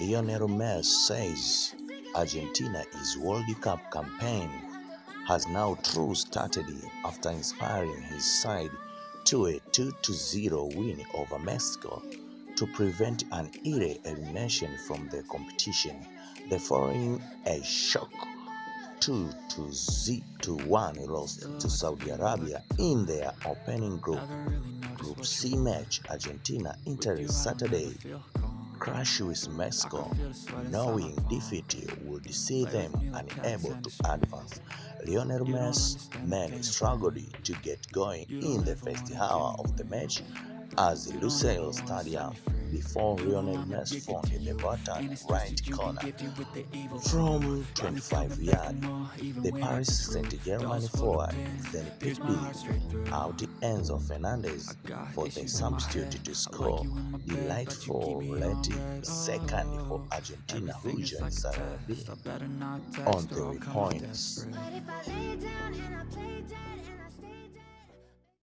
Lionel Messi says Argentina is World Cup campaign has now true started after inspiring his side to a 2-0 win over Mexico to prevent an early elimination from the competition. The following a shock 2 to Z to 1 loss to Saudi Arabia in their opening group. Group C match Argentina entered Saturday. crash with Mexico, knowing defeat would see them unable to advance. Lionel Messi men struggled to get going in the first hour of the match as the Lusail Stadium before Lionel Messi found in the bottom right corner. From 25 yards, the Paris Saint-Germain forward then picked it out of Fernandez for the substitute to score. delightful rating second for Argentina who joined Saudi Arabia on three points.